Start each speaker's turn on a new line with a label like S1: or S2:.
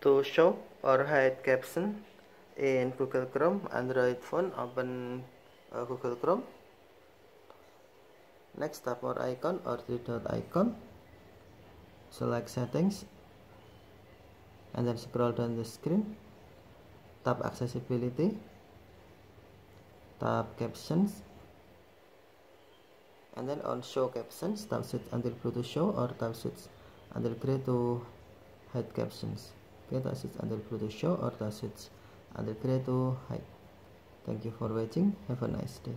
S1: to show or hide caption in Google Chrome Android phone open uh, Google Chrome. Next tap more icon or three dot icon. Select settings and then scroll down the screen. Tap accessibility. Tap captions. And then on show captions tap switch until blue to show or tap switch until gray to hide captions tap switch until blue show or tap switch under to hide thank you for watching have a nice day